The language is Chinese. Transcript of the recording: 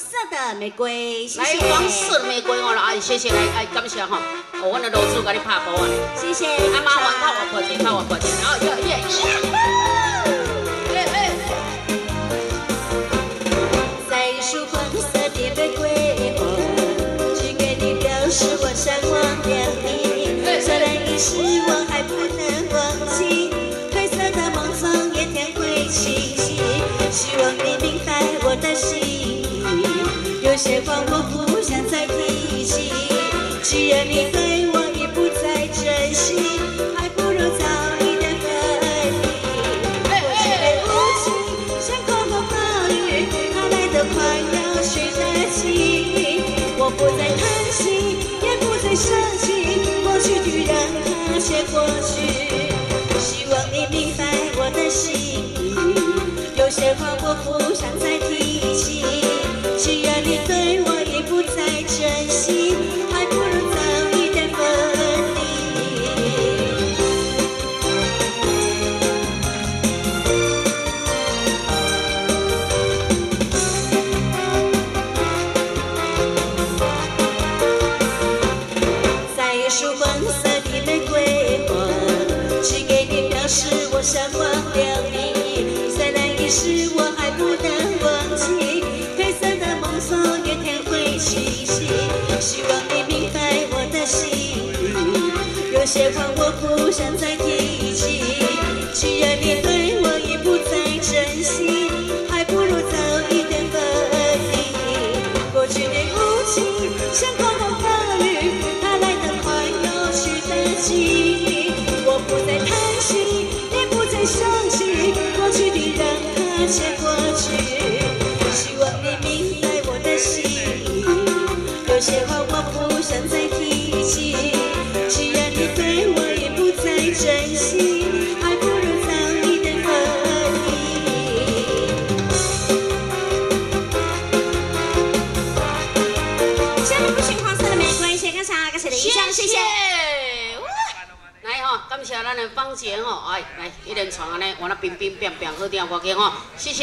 色的玫瑰，谢谢。来黄色的玫瑰哦，来谢谢来哎感谢哈，哦我的老师给你拍波啊，谢谢。啊麻烦靠我破钱，靠我破钱，然后耶耶耶，哎哎，在树黄色的玫瑰花，只给你表示我善忘了你。虽然已逝，我还不能忘记，褪色的梦总会清晰。希望你明白有些话我不想再提起。既然你对我已不再珍惜，还不如早一点分离。过去的无情像狂风暴雨，它来得快，要去得及。我不再叹息，也不再生气，过去就让它先过去。希望你明白我的心意，有些话我不想再束黄色的玫瑰花，只给你表示我想忘了你。虽然已逝，我还不能忘记，褪色的梦总也天会清晰。希望你明白我的心意，有些话我不想再提起。既然你对我已不再珍惜，还不如早一点分离。过去的无情像我不再叹息，也不再生气，过去的让它先过去。希望你明白我的心，有些话我不想再提起。既然你对我已不再珍惜，还不如早一点分离。下面不许黄色的玫瑰，谢谢感谢，感谢李香，谢谢。来哈，感谢咱的芳姐吼，哎来一连串安尼，我那冰冰变变好听，我听吼，谢谢。